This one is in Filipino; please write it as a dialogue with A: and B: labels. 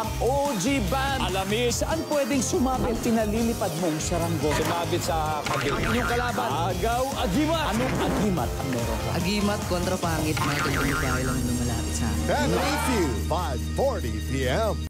A: ang OG band. Alamin, saan pwedeng sumabit? Ang pinalilipad mong saranggo.
B: Sumabit sa kabit.
A: Ang inyong kalaban, Agaw Agimat. Anong Agimat ang meron ka?
C: Agimat kontra pangit, Michael Bumibay lang lumalapit sa akin.
D: Fan 5.40 p.m.